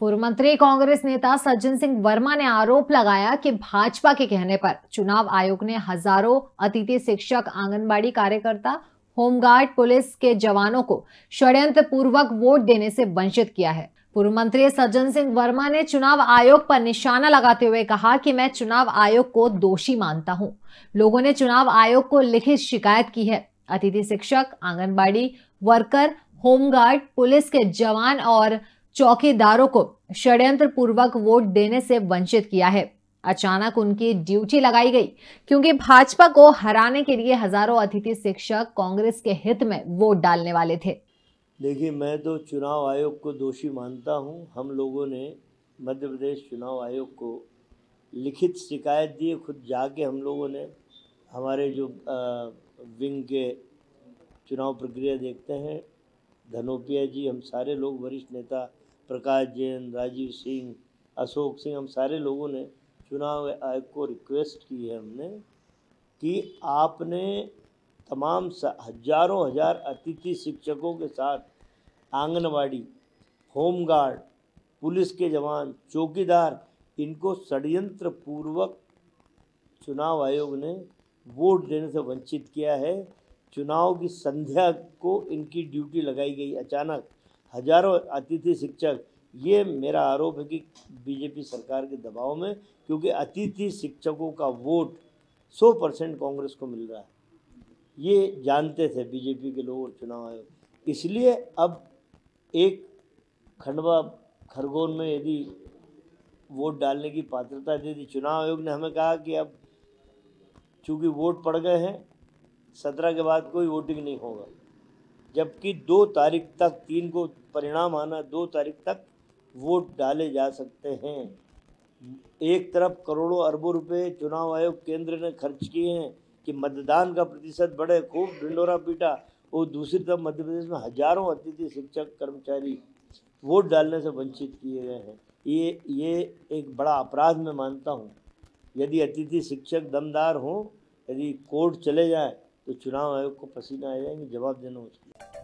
पूर्व मंत्री कांग्रेस नेता सज्जन सिंह वर्मा ने आरोप लगाया कि भाजपा के कहने पर चुनाव आयोग ने हज़ारों अतिथि शिक्षक, आंगनबाड़ी कार्यकर्ता, होमगार्ड पुलिस के जवानों को षड्यंत्र पूर्वक वोट देने से वंचित किया है। पूर्व मंत्री सज्जन सिंह वर्मा ने चुनाव आयोग पर निशाना लगाते हुए कहा कि मैं चुनाव आयोग को दोषी मानता हूँ। लोगों ने चुनाव आयोग को लिखित शिकायत की है। अतिथि शिक्षक, आंगनबाड़ी वर्कर, होमगार्ड, पुलिस के जवान और चौकीदारों को षड्यंत्र पूर्वक वोट देने से वंचित किया है। अचानक उनकी ड्यूटी लगाई गई, क्योंकि भाजपा को हराने के लिए हज़ारों अतिथि शिक्षक कांग्रेस के हित में वोट डालने वाले थे। देखिए, मैं तो चुनाव आयोग को दोषी मानता हूँ। हम लोगों ने मध्य प्रदेश चुनाव आयोग को लिखित शिकायत दी खुद जाके हम लोगों ने हमारे जो विंग के चुनाव प्रक्रिया देखते हैं। धनोपिया जी, हम सारे लोग वरिष्ठ नेता प्रकाश जैन, राजीव सिंह, अशोक सिंह, हम सारे लोगों ने चुनाव आयोग को रिक्वेस्ट की है हमने कि आपने तमाम हज़ारों हज़ार अतिथि शिक्षकों के साथ आंगनवाड़ी होमगार्ड, पुलिस के जवान, चौकीदार, इनको षडयंत्र पूर्वक चुनाव आयोग ने वोट देने से वंचित किया है। चुनाव की संध्या को इनकी ड्यूटी लगाई गई अचानक। हज़ारों अतिथि शिक्षक, ये मेरा आरोप है कि बीजेपी सरकार के दबाव में, क्योंकि अतिथि शिक्षकों का वोट 100 परसेंट कांग्रेस को मिल रहा है। ये जानते थे बीजेपी के लोग और चुनाव आयोग। इसलिए अब एक खंडवा खरगोन में यदि वोट डालने की पात्रता दे दी, चुनाव आयोग ने हमें कहा कि अब चूँकि वोट पड़ गए हैं, सत्रह के बाद कोई वोटिंग नहीं होगा। जबकि दो तारीख तक, तीन को परिणाम आना, दो तारीख तक वोट डाले जा सकते हैं। एक तरफ़ करोड़ों अरबों रुपए चुनाव आयोग केंद्र ने खर्च किए हैं कि मतदान का प्रतिशत बढ़े, खूब ढिंडोरा पीटा, और दूसरी तरफ़ मध्य प्रदेश में हज़ारों अतिथि, शिक्षक, कर्मचारी वोट डालने से वंचित किए गए हैं। ये ये एक बड़ा अपराध मैं मानता हूँ। यदि अतिथि, शिक्षक दमदार हों, यदि कोर्ट चले जाए तो चुनाव आयोग को पसीना आ जाएँगे, जवाब देना उसकी